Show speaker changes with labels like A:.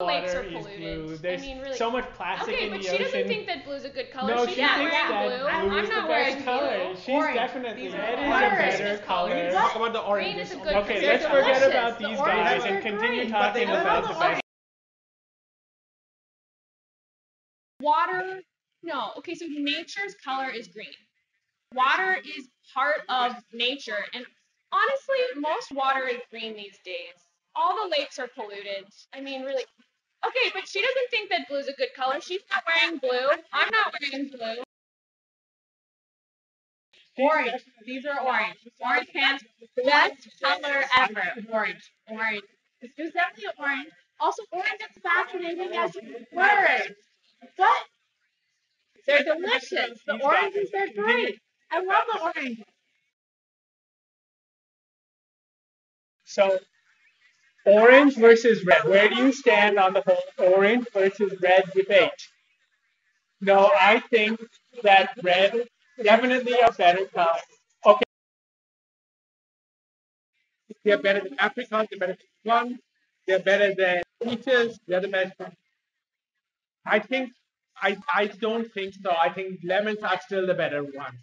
A: lakes are polluted.
B: blue.
A: I
B: There's
A: mean, really.
B: so much plastic
A: Okay,
B: in
A: but she doesn't think that blue's a good color.
B: no,
A: She's
B: she thinks
A: wearing
B: that
A: blue.
B: blue
A: I'm
B: is
A: not
B: the best color.
A: blue.
B: She's
C: Orange.
B: definitely
C: These are
B: red is a better
A: What?
B: color.
D: Let's talk about the
A: Green is a good
B: Okay,
A: They're
B: let's forget about these
C: oranges
B: guys and continue
C: great.
D: But they
B: talking
D: don't
B: about
D: know
B: the
D: the
B: best.
A: Water. No. Okay, so nature's color is green. Water is part of nature, and honestly, most water is green these days. All the lakes are polluted. I mean, really. Okay, but she doesn't think that blue's a good color. She's not wearing blue. I'm not wearing blue.
C: Orange. These are orange. Orange pants. Best color ever. Orange. Orange. This is definitely orange. Also, orange is fascinating as words. But they're delicious. The oranges are great. I love the orange.
B: So, orange versus red. Where do you stand on the whole orange versus red debate? No, I think that red definitely a better color. Okay,
D: They're better than apricots, they're better than plums, they're better than peaches, they're the best. I think, I, I don't think so. I think lemons are still the better ones.